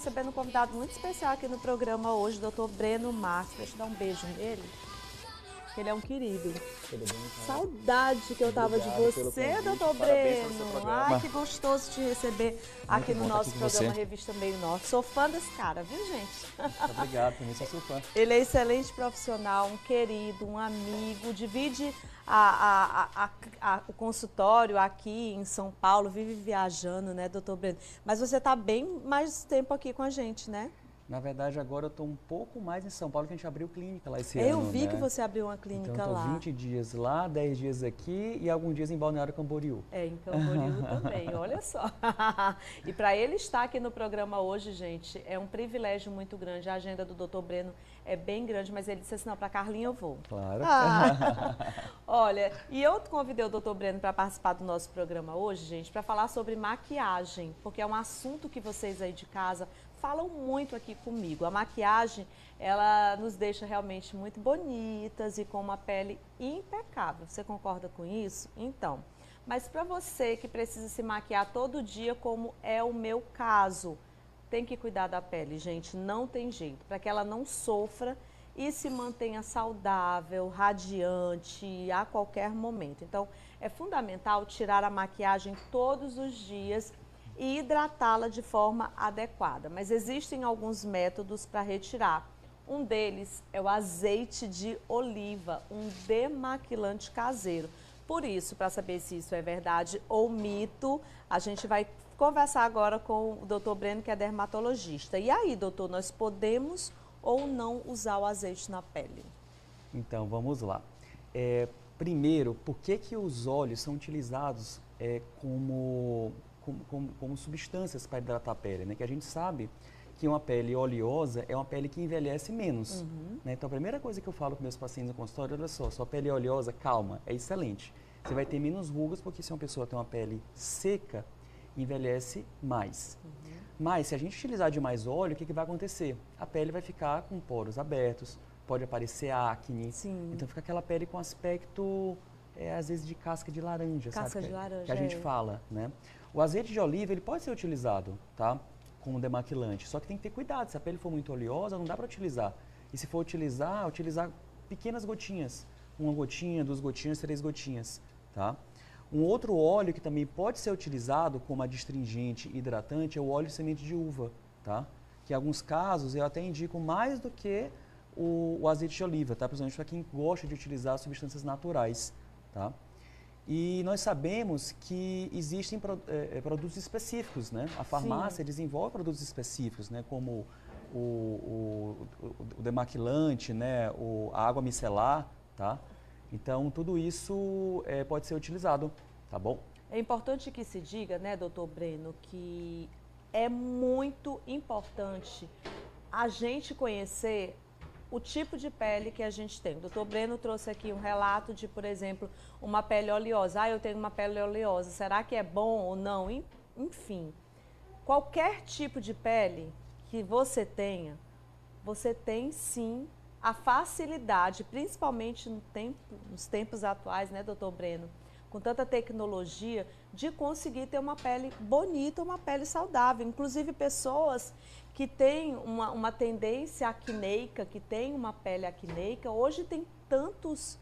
recebendo um convidado muito especial aqui no programa hoje, o doutor Breno Márcio. Deixa eu dar um beijo nele. Ele é um querido. Tudo bem, cara? Saudade que eu tava de Obrigado você, doutor Breno. Ai, que gostoso te receber aqui no estar nosso aqui programa você. Revista Meio Norte. Sou fã desse cara, viu, gente? Muito obrigado, também sou seu fã. Ele é excelente profissional, um querido, um amigo, divide a- a- a- a- o consultório aqui em São Paulo, vive viajando, né, doutor Breno? Mas você está bem mais tempo aqui com a gente, né? Na verdade, agora eu estou um pouco mais em São Paulo, que a gente abriu clínica lá esse Eu ano, vi né? que você abriu uma clínica Então, eu lá. 20 dias lá, 10 dias aqui e alguns dias em Balneário Camboriú. É, em Camboriú também, olha só. e para ele estar aqui no programa hoje, gente, é um privilégio muito grande. A agenda do doutor Breno é bem grande, mas ele disse assim, não, para Carlinha eu vou. Claro. Ah, olha, e eu convidei o doutor Breno para participar do nosso programa hoje, gente, para falar sobre maquiagem, porque é um assunto que vocês aí de casa falam muito aqui comigo. A maquiagem, ela nos deixa realmente muito bonitas e com uma pele impecável. Você concorda com isso? Então, mas para você que precisa se maquiar todo dia, como é o meu caso, tem que cuidar da pele, gente, não tem jeito, para que ela não sofra e se mantenha saudável, radiante a qualquer momento. Então, é fundamental tirar a maquiagem todos os dias e hidratá-la de forma adequada. Mas existem alguns métodos para retirar. Um deles é o azeite de oliva, um demaquilante caseiro. Por isso, para saber se isso é verdade ou mito, a gente vai conversar agora com o doutor Breno, que é dermatologista. E aí, doutor, nós podemos ou não usar o azeite na pele? Então, vamos lá. É, primeiro, por que, que os óleos são utilizados é, como, como, como, como substâncias para hidratar a pele? Né? Que a gente sabe que uma pele oleosa é uma pele que envelhece menos. né? Então, a primeira coisa que eu falo para meus pacientes no consultório, olha só, sua pele é oleosa, calma, é excelente. Você vai ter menos rugas, porque se uma pessoa tem uma pele seca, envelhece mais. Mas se a gente utilizar demais óleo, o que, que vai acontecer? A pele vai ficar com poros abertos, pode aparecer acne. Sim. Então fica aquela pele com aspecto, é, às vezes, de casca de laranja, Casca sabe? de Que- laranja, Que a gente é. fala, né? O azeite de oliva, ele pode ser utilizado, tá? Como demaquilante. Só que tem que ter cuidado. Se a pele for muito oleosa, não dá para utilizar. E se for utilizar, utilizar pequenas gotinhas. Uma gotinha, duas gotinhas, três gotinhas, tá? Um outro óleo que também pode ser utilizado como adstringente e hidratante é o óleo de semente de uva, tá? Que em alguns casos eu até indico mais do que o, o azeite de oliva, tá? Principalmente para quem gosta de utilizar substâncias naturais, tá? E nós sabemos que existem eh, eh, produtos específicos, né? A farmácia desenvolve produtos específicos, né? Como o, o, o- demaquilante, né? O, a água micelar, tá? Então, tudo isso eh, pode ser utilizado, tá bom? É importante que se diga, né, doutor Breno, que é muito importante a gente conhecer o tipo de pele que a gente tem. O doutor Breno trouxe aqui um relato de, por exemplo, uma pele oleosa. Ah, eu tenho uma pele oleosa. Será que é bom ou não? En- Enfim, qualquer tipo de pele que você tenha, você tem sim a facilidade, principalmente no tempo, nos tempos atuais, né, doutor Breno? Com tanta tecnologia, de conseguir ter uma pele bonita, uma pele saudável. Inclusive pessoas que têm uma, uma tendência acneica, que têm uma pele acneica, hoje tem tantos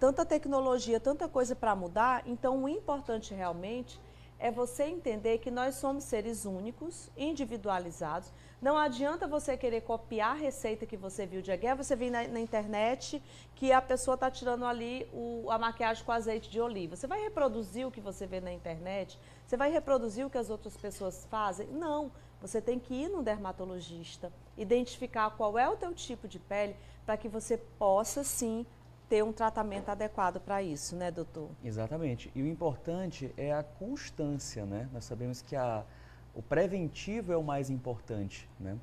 tanta tecnologia, tanta coisa para mudar. Então, o importante realmente é você entender que nós somos seres únicos, individualizados. Não adianta você querer copiar a receita que você viu de guerra, você viu na, na internet que a pessoa está tirando ali o- a maquiagem com azeite de oliva. Você vai reproduzir o que você vê na internet? Você vai reproduzir o que as outras pessoas fazem? Não. Você tem que ir no dermatologista, identificar qual é o teu tipo de pele para que você possa sim ter um tratamento adequado para isso, né, doutor? Exatamente. E o importante é a constância, né? Nós sabemos que a, o preventivo é o mais importante, né?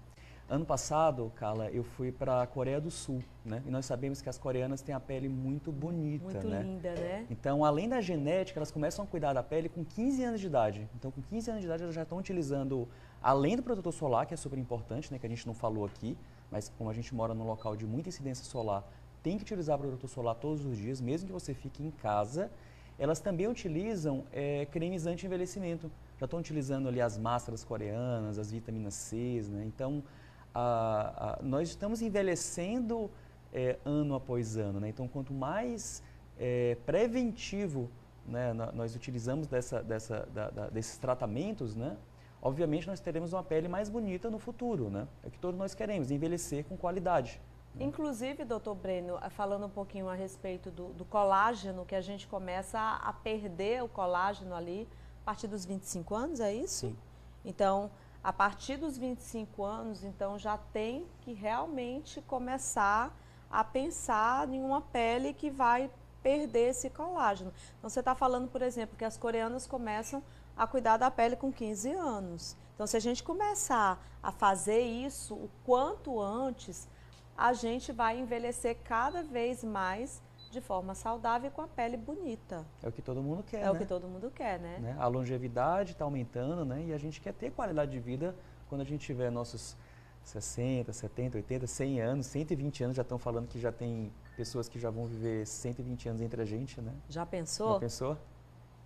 Ano passado, Carla, eu fui para a Coreia do Sul, né? E nós sabemos que as coreanas têm a pele muito bonita, Muito né? linda, né? Então, além da genética, elas começam a cuidar da pele com 15 anos de idade. Então, com 15 anos de idade, elas já estão utilizando, além do protetor solar, que é super importante, né, que a gente não falou aqui, mas como a gente mora num local de muita incidência solar, tem que utilizar protetor solar todos os dias, mesmo que você fique em casa. Elas também utilizam eh, cremes anti-envelhecimento, já estão utilizando ali as máscaras coreanas, as vitaminas C, né? Então, a, a, nós estamos envelhecendo é, ano após ano, né? Então, quanto mais é, preventivo né, nós utilizamos dessa, dessa, da, da, desses tratamentos, né? Obviamente, nós teremos uma pele mais bonita no futuro, né? É o que todos nós queremos, envelhecer com qualidade. Né? Inclusive, doutor Breno, falando um pouquinho a respeito do, do colágeno, que a gente começa a, a perder o colágeno ali partir dos 25 anos, é isso? Sim. Então, a partir dos 25 anos, então já tem que realmente começar a pensar em uma pele que vai perder esse colágeno. Então, você está falando, por exemplo, que as coreanas começam a cuidar da pele com 15 anos. Então, se a gente começar a fazer isso o quanto antes, a gente vai envelhecer cada vez mais de forma saudável e com a pele bonita. É o que todo mundo quer, É né? o que todo mundo quer, né? né? A longevidade está aumentando, né? E a gente quer ter qualidade de vida quando a gente tiver nossos 60, 70, 80, 100 anos, 120 anos, já estão falando que já tem pessoas que já vão viver 120 anos entre a gente, né? Já pensou? Já pensou?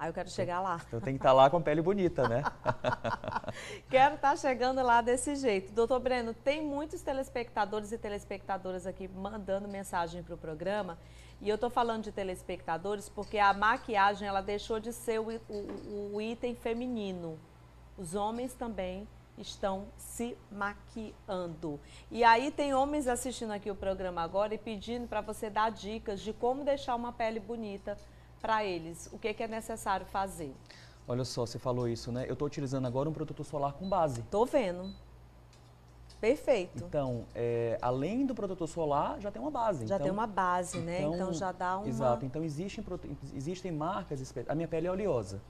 Aí eu quero chegar lá. Então tem que estar tá lá com a pele bonita, né? quero estar tá chegando lá desse jeito. Doutor Breno, tem muitos telespectadores e telespectadoras aqui mandando mensagem para o programa. E eu estou falando de telespectadores porque a maquiagem ela deixou de ser o, o, o item feminino. Os homens também estão se maquiando. E aí tem homens assistindo aqui o programa agora e pedindo para você dar dicas de como deixar uma pele bonita para eles? O que, que, é necessário fazer? Olha só, você falou isso, né? Eu estou utilizando agora um protetor solar com base. Estou vendo. Perfeito. Então, é, além do protetor solar, já tem uma base. Já então, tem uma base, né? Então, então já dá uma... Exato. Então, existem, existem marcas... A minha pele é oleosa.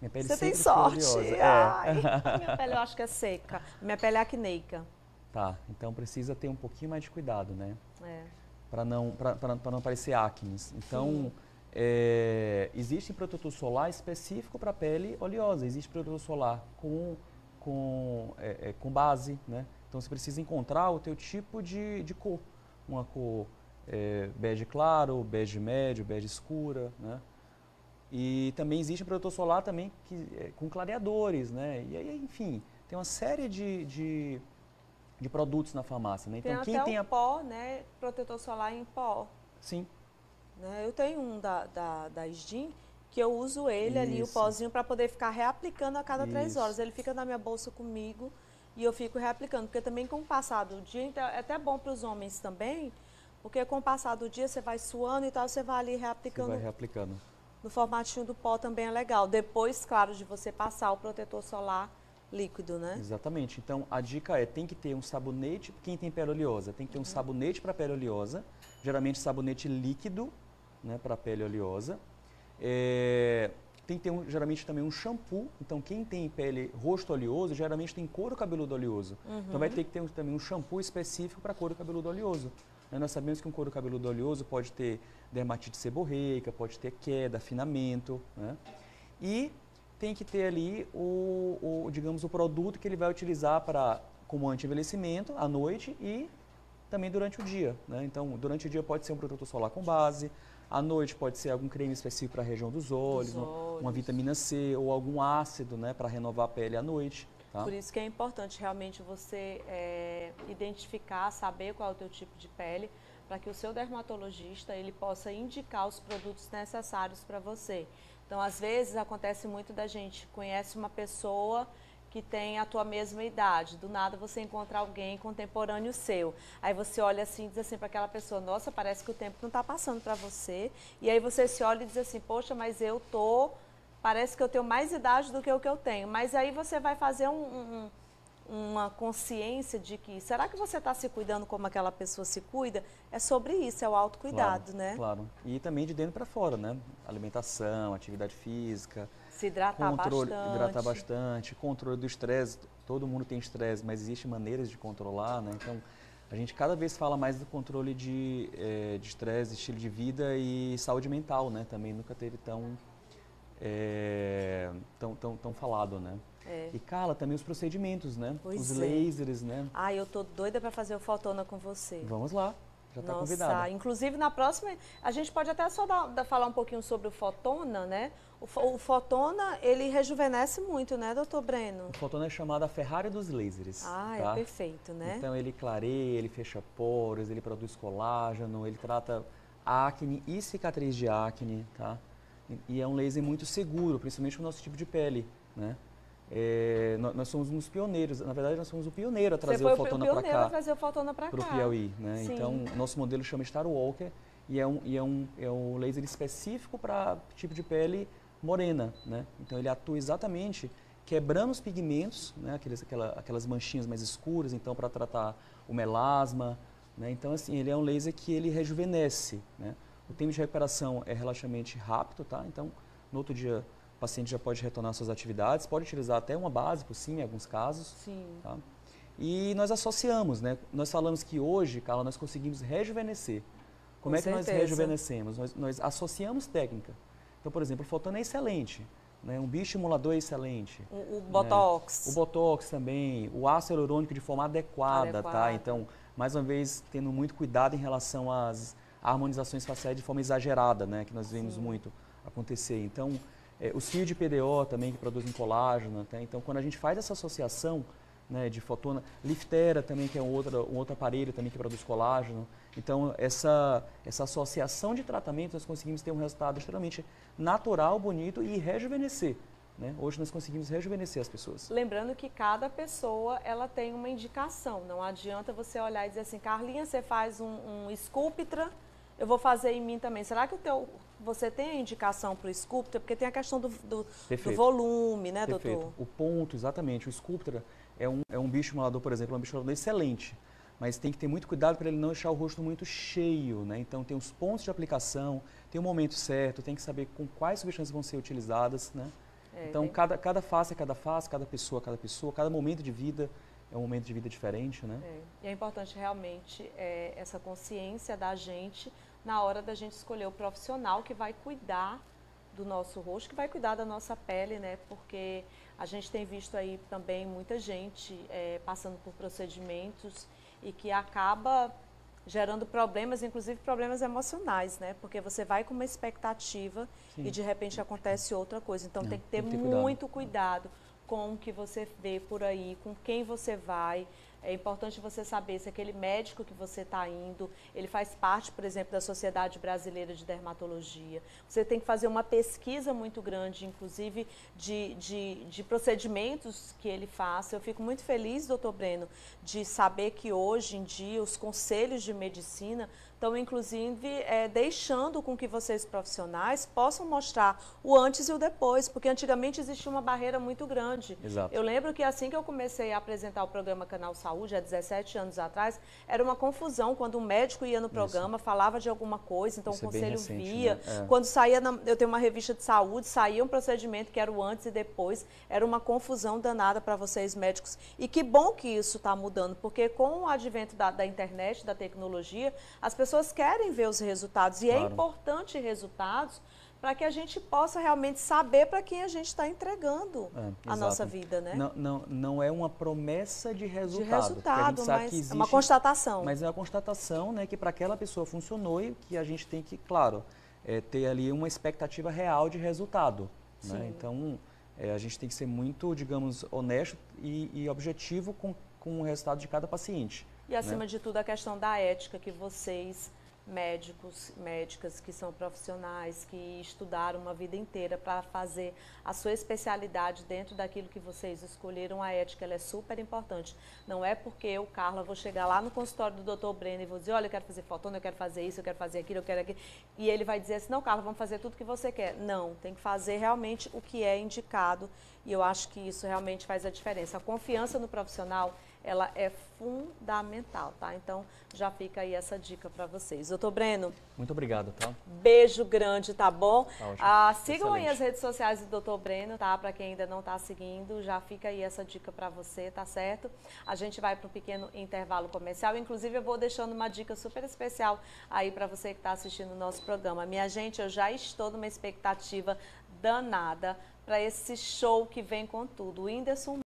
Minha pele Você tem sorte. É. Ai, é. minha pele eu acho que é seca. Minha pele é acneica. Tá. Então, precisa ter um pouquinho mais de cuidado, né? É. Para não, não parecer acne. Então... Sim é, existe protetor solar específico para pele oleosa, existe protetor solar com, com, é, é, com base, né? Então você precisa encontrar o teu tipo de, de cor, uma cor bege claro, bege médio, bege escura, né? E também existe protetor solar também que, com clareadores, né? E aí, enfim, tem uma série de, de, de produtos na farmácia, né? Então tem quem tem a pó, né? Protetor solar em pó. Sim. Né? Eu tenho um da, da, da que eu uso ele Isso. ali, o pozinho, para poder ficar reaplicando a cada Isso. três horas. Ele fica na minha bolsa comigo e eu fico reaplicando. Porque também com o passar do dia, então é até bom para os homens também, porque com o passar do dia você vai suando e tal, você vai ali reaplicando. Você vai reaplicando. No formatinho do pó também é legal. Depois, claro, de você passar o protetor solar líquido, né? Exatamente. Então, a dica é, tem que ter um sabonete, quem tem pele oleosa, tem que ter um uhum. sabonete para pele oleosa, geralmente sabonete líquido, né, para a pele oleosa. É, tem que ter um, geralmente também um shampoo. Então, quem tem pele rosto oleoso, geralmente tem couro cabeludo oleoso. Uhum. Então, vai ter que ter um, também um shampoo específico para couro cabeludo oleoso. Né? Nós sabemos que um couro cabeludo oleoso pode ter dermatite seborreica, pode ter queda, afinamento. Né? E tem que ter ali o, o, digamos, o produto que ele vai utilizar para como anti-envelhecimento à noite e também durante o dia. Né? Então, durante o dia pode ser um protetor solar com base, à noite pode ser algum creme específico para a região dos olhos, dos olhos. Uma, vitamina C ou algum ácido né, para renovar a pele à noite. Tá? Por isso que é importante realmente você é, identificar, saber qual é o teu tipo de pele, para que o seu dermatologista ele possa indicar os produtos necessários para você. Então, às vezes acontece muito da gente conhece uma pessoa que tem a tua mesma idade. Do nada você encontra alguém contemporâneo seu. Aí você olha assim e diz assim para aquela pessoa: Nossa, parece que o tempo não está passando para você. E aí você se olha e diz assim: Poxa, mas eu tô. Parece que eu tenho mais idade do que o que eu tenho. Mas aí você vai fazer um, um uma consciência de que será que você está se cuidando como aquela pessoa se cuida? É sobre isso, é o autocuidado, claro, né? Claro. E também de dentro para fora, né? Alimentação, atividade física, se hidratar controle, bastante. Hidratar bastante, controle do estresse. Todo mundo tem estresse, mas existem maneiras de controlar, né? Então, a gente cada vez fala mais do controle de é, estresse, de estilo de vida e saúde mental, né? Também nunca teve tão, é, tão, tão, tão falado, né? É. E, Carla, também os procedimentos, né? Pois os é. lasers, né? Ah, eu tô doida para fazer o fotona com você. Vamos lá. Já está convidada. Inclusive, na próxima, a gente pode até só dar, dar, falar um pouquinho sobre o Fotona, né? O, o, Fotona, ele rejuvenesce muito, né, doutor Breno? O Fotona é chamado a Ferrari dos lasers. Ah, é tá? é perfeito, né? Então, ele clareia, ele fecha poros, ele produz colágeno, ele trata acne e cicatriz de acne, tá? E é um laser muito seguro, principalmente para o nosso tipo de pele, né? É, nós, nós, somos uns pioneiros, na verdade nós somos o pioneiro a trazer o Fotona para cá. A trazer o Fotona para cá. Para o Piauí, né? Sim. Então, nosso modelo chama Star Walker e é um, e é um, é um laser específico para tipo de pele morena, né? Então ele atua exatamente quebrando os pigmentos, né? Aqueles, aquela, aquelas manchinhas mais escuras, então para tratar o melasma, né? Então, assim, ele é um laser que ele rejuvenesce. Né? O tempo de recuperação é relativamente rápido, tá? Então, no outro dia, o paciente já pode retornar às suas atividades, pode utilizar até uma base por cima, em alguns casos. Sim. Tá? E nós associamos, né? Nós falamos que hoje, Carla, nós conseguimos rejuvenescer. Como Com é que certeza. nós rejuvenescemos? Nós, nós, associamos técnica. Então, por exemplo, o fotona é excelente. Né? Um bioestimulador é excelente. O, o Botox. Né? O Botox também. O ácido hialurônico de forma adequada, tá? Adequada. tá? Então, mais uma vez, tendo muito cuidado em relação às harmonizações faciais de forma exagerada, né, que nós vemos Sim. muito acontecer. Então, é, os fios de PDO também que produzem colágeno, tá? então quando a gente faz essa associação né, de fotona, Liftera também que é um outro, um outro aparelho também que produz colágeno, então essa, essa associação de tratamento nós conseguimos ter um resultado extremamente natural, bonito e rejuvenescer. Né? Hoje nós conseguimos rejuvenescer as pessoas. Lembrando que cada pessoa ela tem uma indicação. Não adianta você olhar e dizer assim, Carlinha, você faz um, um Sculptra, eu vou fazer em mim também. Será que o teu, você tem a indicação para o Sculptra? Porque tem a questão do, do, do volume, né, Perfeito. doutor? O ponto, exatamente. O Sculptra é um, é um bioestimulador, por exemplo, é um bioestimulador excelente. Mas tem que ter muito cuidado para ele não deixar o rosto muito cheio, né? Então tem os pontos de aplicação, tem o momento certo, tem que saber com quais substâncias vão ser utilizadas, né? É, então, tem- cada, cada face é cada face, cada pessoa é cada pessoa, cada momento de vida é um momento de vida diferente, né? É, E é importante realmente é, essa consciência da gente na hora da gente escolher o profissional que vai cuidar do nosso rosto, que vai cuidar da nossa pele, né? Porque a gente tem visto aí também muita gente é, passando por procedimentos e que acaba gerando problemas, inclusive problemas emocionais, né? Porque você vai com uma expectativa Sim. e de repente acontece outra coisa. Então É, tem que ter, tem que ter cuidado. muito cuidado com o que você vê por aí, com quem você vai. É importante você saber se aquele médico que você está indo, ele faz parte, por exemplo, da Sociedade Brasileira de Dermatologia. Você tem que fazer uma pesquisa muito grande, inclusive de, de, de procedimentos que ele faça. Eu fico muito feliz, doutor Breno, de saber que hoje em dia os conselhos de medicina estão, inclusive, é, deixando com que vocês profissionais possam mostrar o antes e o depois, porque antigamente existia uma barreira muito grande. Exato. Eu lembro que assim que eu comecei a apresentar o programa Canal Saúde, há 17 anos atrás, era uma confusão quando um médico ia no programa, falava de alguma coisa, então Isso o é conselho recente, via. né? É. Quando saía, na- eu tenho uma revista de saúde, saía um procedimento que era o antes e depois, era uma confusão danada para vocês médicos. E que bom que isso está mudando, porque com o advento da, da internet, da tecnologia, as pessoas querem ver os resultados. E é Claro. importante resultados para que a gente possa realmente saber para quem a gente está entregando É, a exato. nossa vida, né? Não, não, não é uma promessa de De resultado. gente resultado, mas que é existe, uma constatação. Mas é uma constatação né, que para aquela pessoa funcionou e que a gente tem que, claro, é, ter ali uma expectativa real de resultado. né? Então, é, a gente tem que ser muito, digamos, honesto e, e objetivo com, com o resultado de cada paciente. E acima de tudo a questão da ética que vocês, médicos, médicas que são profissionais, que estudaram uma vida inteira para fazer a sua especialidade dentro daquilo que vocês escolheram, a ética ela é super importante. Não é porque eu, Carla, vou chegar lá no consultório do Dr. Breno e vou dizer, olha, eu quero fazer fotona, eu quero fazer isso, eu quero fazer aquilo, eu quero aquilo. E ele vai dizer assim, não, Carla, vamos fazer tudo que você quer. Não, tem que fazer realmente o que é indicado. E eu acho que isso realmente faz a diferença. A confiança no profissional, ela é fundamental, tá? Então, já fica aí essa dica para vocês. Doutor Breno, Muito obrigado, tá? beijo grande, tá bom? Tá. Ah, sigam aí Excelente. as redes sociais do Doutor Breno, tá? Para quem ainda não está seguindo, já fica aí essa dica para você, tá certo? A gente vai para um pequeno intervalo comercial. Inclusive, eu vou deixando uma dica super especial aí para você que está assistindo o nosso programa. Minha gente, eu já estou numa expectativa danada para esse show que vem com tudo. O Whindersson